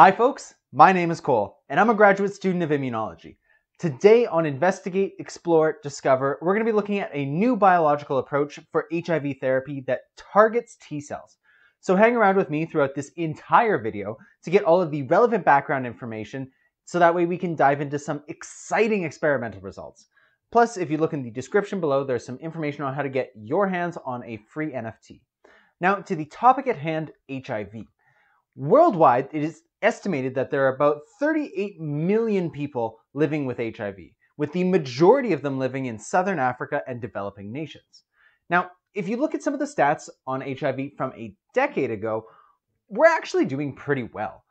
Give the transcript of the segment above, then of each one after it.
Hi folks, my name is Cole, and I'm a graduate student of immunology. Today on Investigate, Explore, Discover, we're going to be looking at a new biological approach for HIV therapy that targets T cells. So hang around with me throughout this entire video to get all of the relevant background information so that way we can dive into some exciting experimental results. Plus, if you look in the description below, there's some information on how to get your hands on a free NFT. Now, to the topic at hand, HIV. Worldwide, it is estimated that there are about 38 million people living with HIV, with the majority of them living in southern Africa and developing nations. Now, if you look at some of the stats on HIV from a decade ago, we're actually doing pretty well.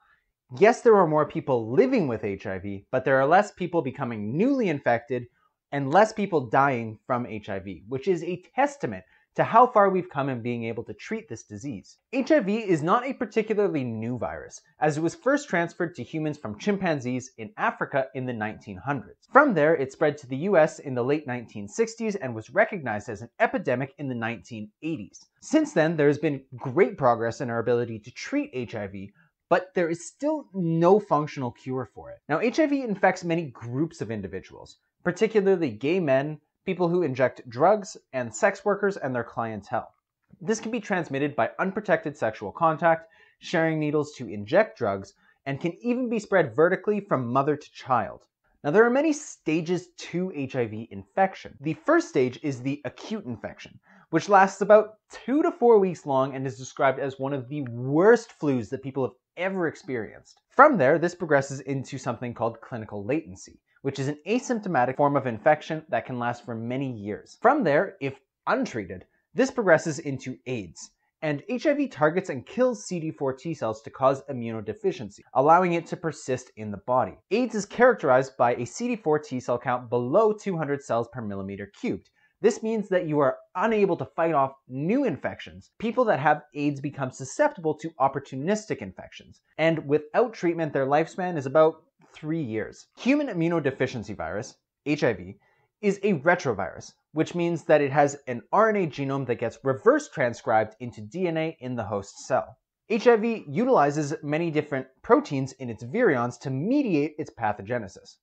Yes, there are more people living with HIV, but there are less people becoming newly infected and less people dying from HIV, which is a testament to how far we've come in being able to treat this disease. HIV is not a particularly new virus, as it was first transferred to humans from chimpanzees in Africa in the 1900s. From there, it spread to the US in the late 1960s and was recognized as an epidemic in the 1980s. Since then, there has been great progress in our ability to treat HIV, but there is still no functional cure for it. Now, HIV infects many groups of individuals, particularly gay men, people who inject drugs, and sex workers and their clientele. This can be transmitted by unprotected sexual contact, sharing needles to inject drugs, and can even be spread vertically from mother to child. Now, there are many stages to HIV infection. The first stage is the acute infection, which lasts about two to four weeks long and is described as one of the worst flus that people have ever experienced. From there, this progresses into something called clinical latency, which is an asymptomatic form of infection that can last for many years. From there, if untreated, this progresses into AIDS, and HIV targets and kills CD4 T cells to cause immunodeficiency, allowing it to persist in the body. AIDS is characterized by a CD4 T cell count below 200 cells per millimeter cubed. This means that you are unable to fight off new infections. People that have AIDS become susceptible to opportunistic infections, and without treatment, their lifespan is about three years. Human immunodeficiency virus, HIV, is a retrovirus, which means that it has an RNA genome that gets reverse transcribed into DNA in the host cell. HIV utilizes many different proteins in its virions to mediate its pathogenesis,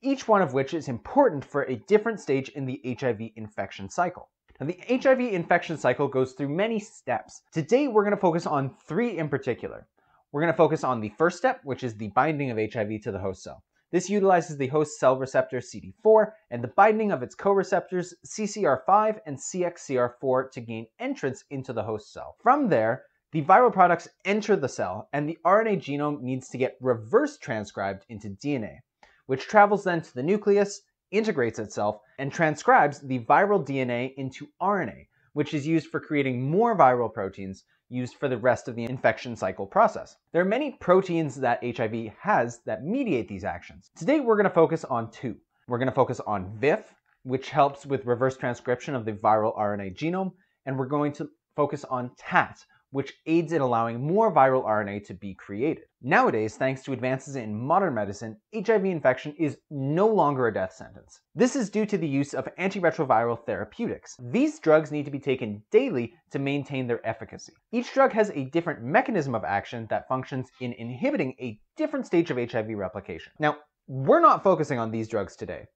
each one of which is important for a different stage in the HIV infection cycle. Now, the HIV infection cycle goes through many steps. Today, we're going to focus on three in particular. We're going to focus on the first step, which is the binding of HIV to the host cell. This utilizes the host cell receptor CD4 and the binding of its co-receptors CCR5 and CXCR4 to gain entrance into the host cell. From there, the viral products enter the cell and the RNA genome needs to get reverse transcribed into DNA, which travels then to the nucleus, integrates itself, and transcribes the viral DNA into RNA, which is used for creating more viral proteins used for the rest of the infection cycle process. There are many proteins that HIV has that mediate these actions. Today we're going to focus on two. We're going to focus on VIF, which helps with reverse transcription of the viral RNA genome, and we're going to focus on TAT, which aids in allowing more viral RNA to be created. Nowadays, thanks to advances in modern medicine, HIV infection is no longer a death sentence. This is due to the use of antiretroviral therapeutics. These drugs need to be taken daily to maintain their efficacy. Each drug has a different mechanism of action that functions in inhibiting a different stage of HIV replication. Now, we're not focusing on these drugs today.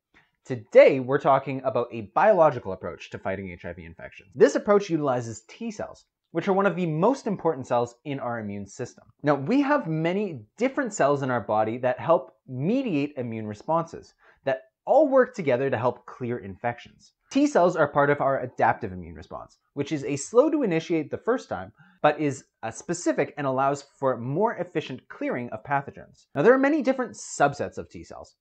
Today, we're talking about a biological approach to fighting HIV infection. This approach utilizes T cells, which are one of the most important cells in our immune system. Now, we have many different cells in our body that help mediate immune responses, that all work together to help clear infections. T cells are part of our adaptive immune response, which is a slow to initiate the first time, but is specific and allows for more efficient clearing of pathogens. Now, there are many different subsets of T cells.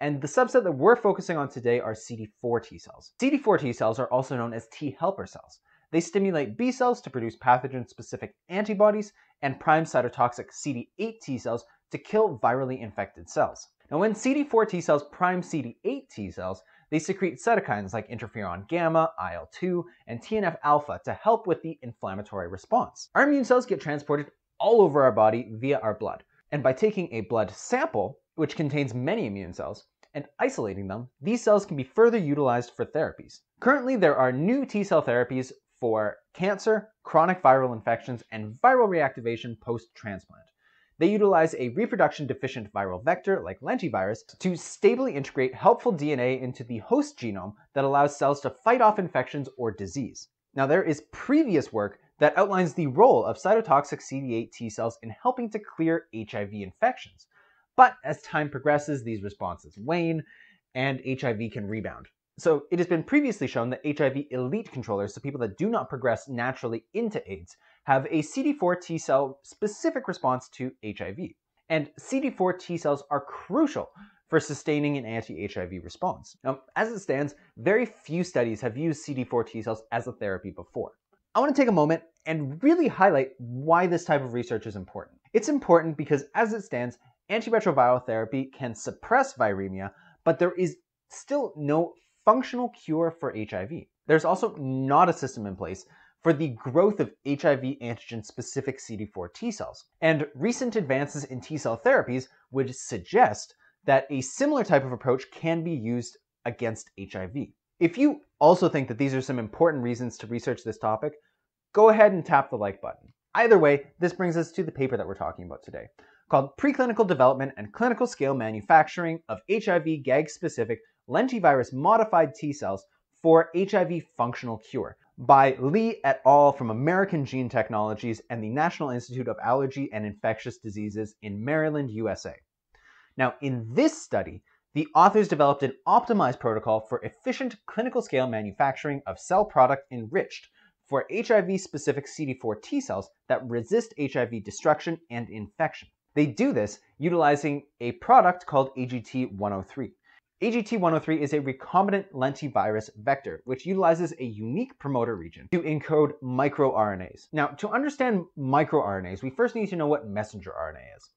And the subset that we're focusing on today are CD4 T cells. CD4 T cells are also known as T helper cells. They stimulate B cells to produce pathogen-specific antibodies and prime cytotoxic CD8 T cells to kill virally infected cells. Now, when CD4 T cells prime CD8 T cells, they secrete cytokines like interferon gamma, IL-2, and TNF-alpha to help with the inflammatory response. Our immune cells get transported all over our body via our blood. And by taking a blood sample, which contains many immune cells, and isolating them, these cells can be further utilized for therapies. Currently, there are new T cell therapies for cancer, chronic viral infections, and viral reactivation post-transplant. They utilize a reproduction deficient viral vector like lentivirus to stably integrate helpful DNA into the host genome that allows cells to fight off infections or disease. Now, there is previous work that outlines the role of cytotoxic CD8 T cells in helping to clear HIV infections. But as time progresses, these responses wane and HIV can rebound. So it has been previously shown that HIV elite controllers, so people that do not progress naturally into AIDS, have a CD4 T cell specific response to HIV. And CD4 T cells are crucial for sustaining an anti-HIV response. Now, as it stands, very few studies have used CD4 T cells as a therapy before. I want to take a moment and really highlight why this type of research is important. It's important because as it stands, antiretroviral therapy can suppress viremia, but there is still no functional cure for HIV. There's also not a system in place for the growth of HIV antigen specific CD4 T cells. And recent advances in T cell therapies would suggest that a similar type of approach can be used against HIV. If you also think that these are some important reasons to research this topic, go ahead and tap the like button. Either way, this brings us to the paper that we're talking about today, called Preclinical Development and Clinical Scale Manufacturing of HIV GAG specific lentivirus modified T cells for HIV functional cure by Lee et al. from American Gene Technologies and the National Institute of Allergy and Infectious Diseases in Maryland, USA. Now, in this study, the authors developed an optimized protocol for efficient clinical scale manufacturing of cell product enriched for HIV specific CD4 T cells that resist HIV destruction and infection. They do this utilizing a product called AGT 103. AGT103 is a recombinant lentivirus vector, which utilizes a unique promoter region to encode microRNAs. Now, to understand microRNAs, we first need to know what messenger RNA is.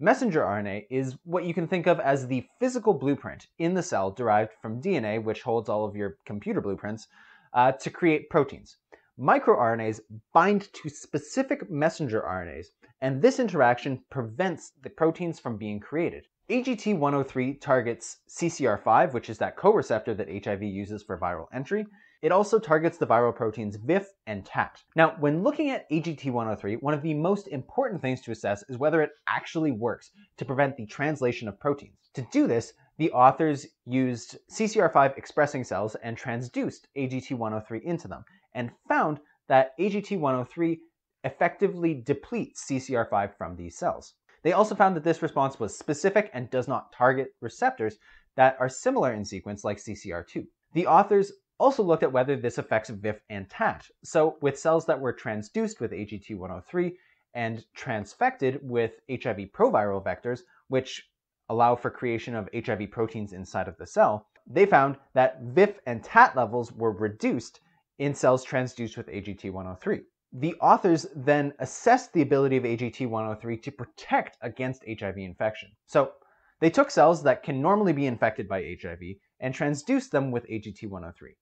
Messenger RNA is what you can think of as the physical blueprint in the cell derived from DNA, which holds all of your computer blueprints, uh, to create proteins. MicroRNAs bind to specific messenger RNAs, and this interaction prevents the proteins from being created. AGT103 targets CCR5, which is that co-receptor that HIV uses for viral entry. It also targets the viral proteins VIF and TAT. Now, when looking at AGT103, one of the most important things to assess is whether it actually works to prevent the translation of proteins. To do this, the authors used CCR5 expressing cells and transduced AGT103 into them, and found that AGT103 effectively depletes CCR5 from these cells. They also found that this response was specific and does not target receptors that are similar in sequence like CCR2. The authors also looked at whether this affects VIF and TAT. So with cells that were transduced with AGT103 and transfected with HIV proviral vectors, which allow for creation of HIV proteins inside of the cell, they found that VIF and TAT levels were reduced in cells transduced with AGT103 the authors then assessed the ability of AGT103 to protect against HIV infection. So they took cells that can normally be infected by HIV and transduced them with AGT103.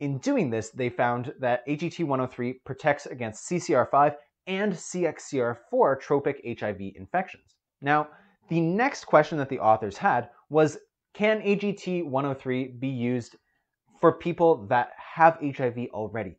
In doing this, they found that AGT103 protects against CCR5 and CXCR4 tropic HIV infections. Now, the next question that the authors had was can AGT103 be used for people that have HIV already?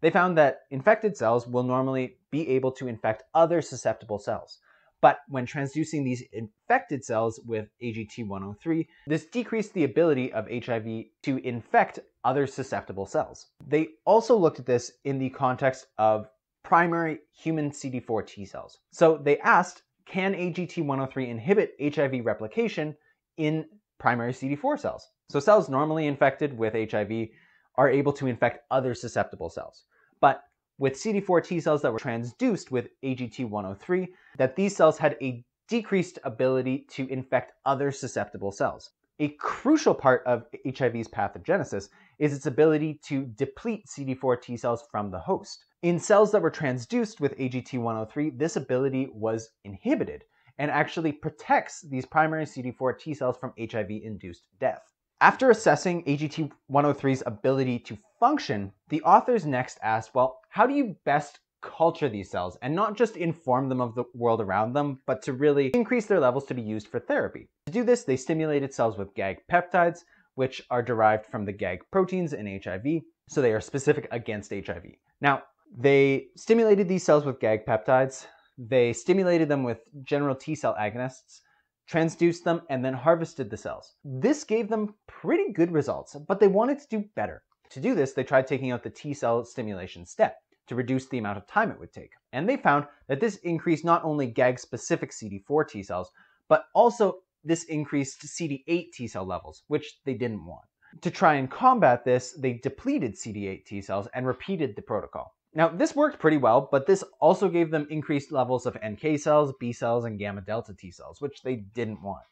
They found that infected cells will normally be able to infect other susceptible cells. But when transducing these infected cells with AGT103, this decreased the ability of HIV to infect other susceptible cells. They also looked at this in the context of primary human CD4 T cells. So they asked, can AGT103 inhibit HIV replication in primary CD4 cells? So cells normally infected with HIV are able to infect other susceptible cells. But with CD4 T cells that were transduced with AGT103, that these cells had a decreased ability to infect other susceptible cells. A crucial part of HIV's pathogenesis is its ability to deplete CD4 T cells from the host. In cells that were transduced with AGT103, this ability was inhibited and actually protects these primary CD4 T cells from HIV induced death. After assessing AGT103's ability to function, the authors next asked, well, how do you best culture these cells and not just inform them of the world around them, but to really increase their levels to be used for therapy? To do this, they stimulated cells with GAG peptides, which are derived from the GAG proteins in HIV, so they are specific against HIV. Now, they stimulated these cells with GAG peptides, They stimulated them with general T cell agonists, transduced them, and then harvested the cells. This gave them pretty good results, but they wanted to do better. To do this, they tried taking out the T cell stimulation step to reduce the amount of time it would take. And they found that this increased not only GAG specific CD4 T cells, but also this increased CD8 T cell levels, which they didn't want. To try and combat this, they depleted CD8 T cells and repeated the protocol. Now, this worked pretty well, but this also gave them increased levels of NK cells, B cells, and gamma delta T cells, which they didn't want.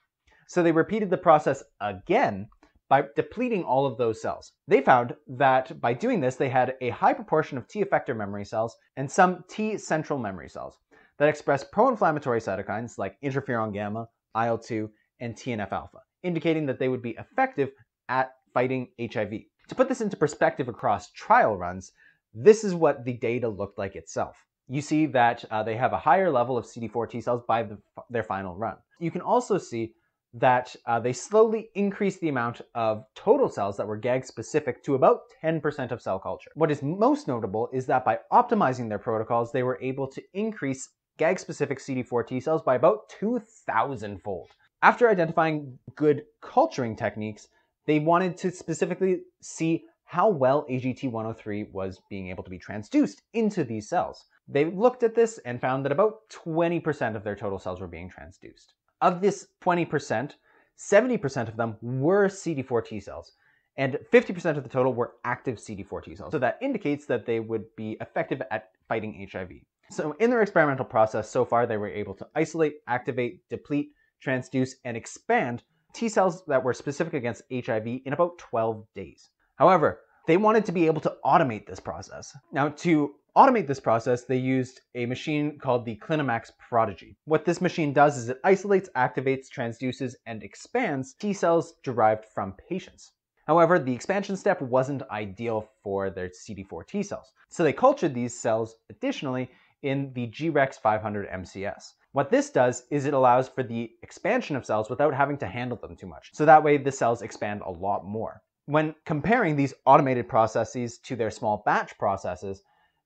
So they repeated the process again by depleting all of those cells. They found that by doing this, they had a high proportion of T effector memory cells and some T central memory cells that express pro-inflammatory cytokines like interferon gamma, IL-2, and TNF alpha, indicating that they would be effective at fighting HIV. To put this into perspective across trial runs, this is what the data looked like itself. You see that uh, they have a higher level of CD4 T cells by the, their final run. You can also see that uh, they slowly increased the amount of total cells that were GAG specific to about 10% of cell culture. What is most notable is that by optimizing their protocols, they were able to increase GAG specific CD4 T cells by about 2,000 fold. After identifying good culturing techniques, they wanted to specifically see how well AGT103 was being able to be transduced into these cells. They looked at this and found that about 20% of their total cells were being transduced. Of this 20%, 70% of them were CD4 T cells, and 50% of the total were active CD4 T cells. So that indicates that they would be effective at fighting HIV. So in their experimental process so far, they were able to isolate, activate, deplete, transduce, and expand T cells that were specific against HIV in about 12 days. However, they wanted to be able to automate this process. Now, to automate this process, they used a machine called the Clinimax Prodigy. What this machine does is it isolates, activates, transduces, and expands T cells derived from patients. However, the expansion step wasn't ideal for their CD4 T cells. So they cultured these cells additionally in the G-Rex 500 MCS. What this does is it allows for the expansion of cells without having to handle them too much. So that way the cells expand a lot more. When comparing these automated processes to their small batch processes,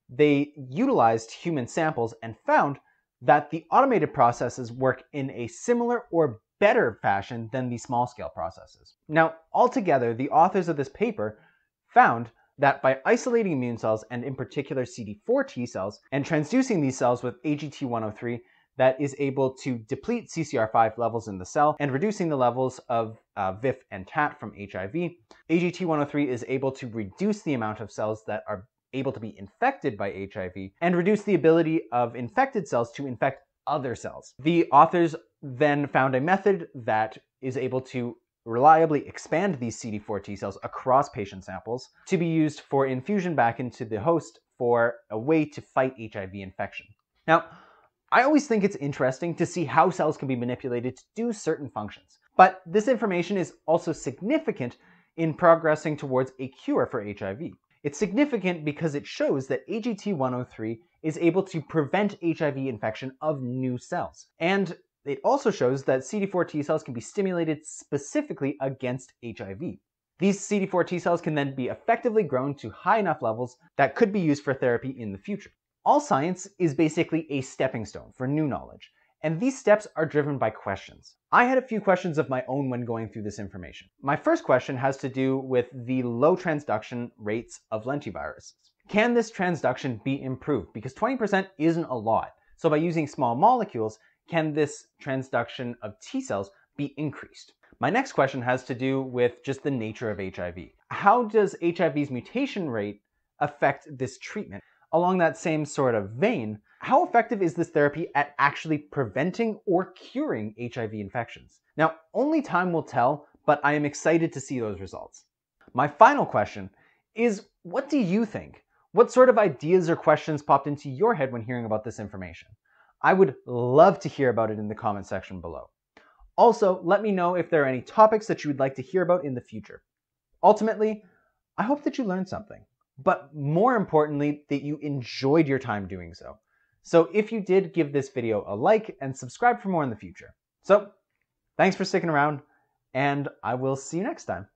they utilized human samples and found that the automated processes work in a similar or better fashion than the small scale processes. Now, altogether, the authors of this paper found that by isolating immune cells, and in particular CD4 T cells, and transducing these cells with AGT103, that is able to deplete CCR5 levels in the cell and reducing the levels of uh, VIF and TAT from HIV. AGT103 is able to reduce the amount of cells that are able to be infected by HIV and reduce the ability of infected cells to infect other cells. The authors then found a method that is able to reliably expand these CD4 T cells across patient samples to be used for infusion back into the host for a way to fight HIV infection. Now, I always think it's interesting to see how cells can be manipulated to do certain functions. But this information is also significant in progressing towards a cure for HIV. It's significant because it shows that AGT103 is able to prevent HIV infection of new cells. And it also shows that CD4 T cells can be stimulated specifically against HIV. These CD4 T cells can then be effectively grown to high enough levels that could be used for therapy in the future. All science is basically a stepping stone for new knowledge, and these steps are driven by questions. I had a few questions of my own when going through this information. My first question has to do with the low transduction rates of lentiviruses. Can this transduction be improved? Because 20% isn't a lot. So by using small molecules, can this transduction of T cells be increased? My next question has to do with just the nature of HIV. How does HIV's mutation rate affect this treatment? Along that same sort of vein, how effective is this therapy at actually preventing or curing HIV infections? Now, only time will tell, but I am excited to see those results. My final question is what do you think? What sort of ideas or questions popped into your head when hearing about this information? I would love to hear about it in the comment section below. Also, let me know if there are any topics that you would like to hear about in the future. Ultimately, I hope that you learned something but more importantly, that you enjoyed your time doing so. So if you did, give this video a like and subscribe for more in the future. So thanks for sticking around, and I will see you next time.